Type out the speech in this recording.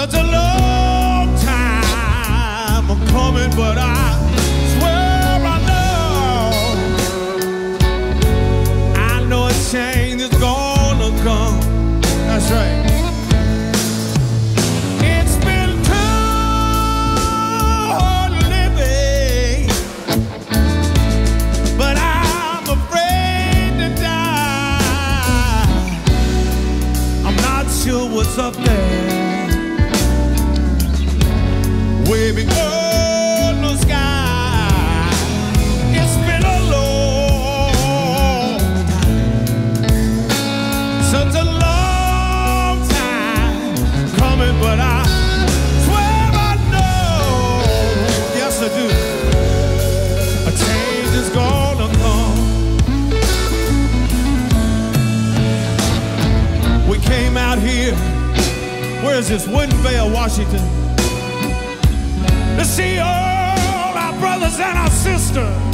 such a long time coming, but I sure what's up there, way beyond out here, where is this? Woodinville, Washington, to see all our brothers and our sisters